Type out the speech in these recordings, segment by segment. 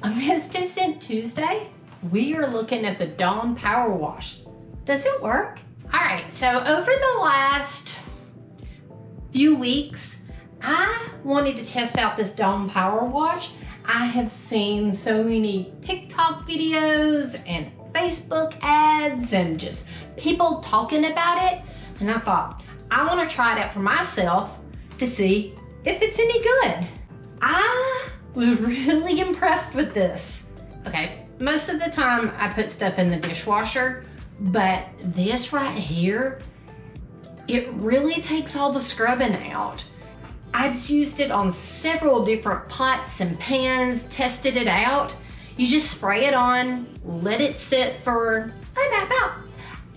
On this Two Cent Tuesday, we are looking at the Dawn Power Wash. Does it work? All right, so over the last few weeks, I wanted to test out this Dawn Power Wash. I have seen so many TikTok videos and Facebook ads and just people talking about it. And I thought, I wanna try it out for myself to see if it's any good. I was really impressed with this. Okay, most of the time I put stuff in the dishwasher, but this right here, it really takes all the scrubbing out. I've used it on several different pots and pans, tested it out. You just spray it on, let it sit for about,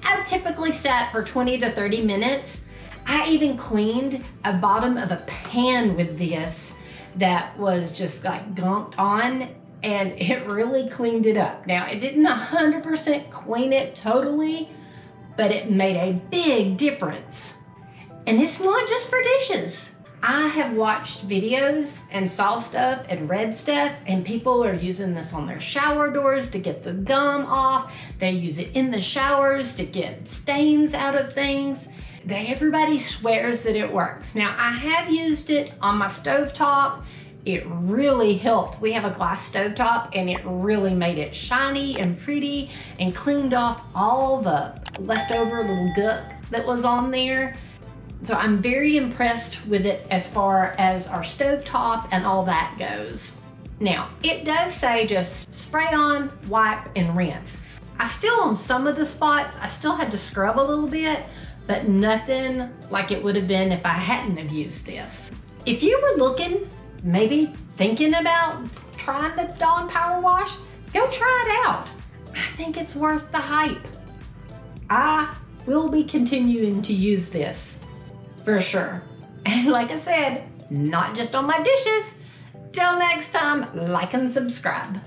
I typically set for 20 to 30 minutes. I even cleaned a bottom of a pan with this that was just like gunked on and it really cleaned it up. Now it didn't 100% clean it totally, but it made a big difference. And it's not just for dishes. I have watched videos and saw stuff and read stuff and people are using this on their shower doors to get the gum off. They use it in the showers to get stains out of things. They, everybody swears that it works. Now I have used it on my stove top. It really helped. We have a glass stove top and it really made it shiny and pretty and cleaned off all the leftover little gunk that was on there. So I'm very impressed with it as far as our stove top and all that goes. Now, it does say just spray on, wipe, and rinse. I still, on some of the spots, I still had to scrub a little bit, but nothing like it would have been if I hadn't have used this. If you were looking, maybe thinking about trying the Dawn Power Wash, go try it out. I think it's worth the hype. I will be continuing to use this for sure. And like I said, not just on my dishes. Till next time, like and subscribe.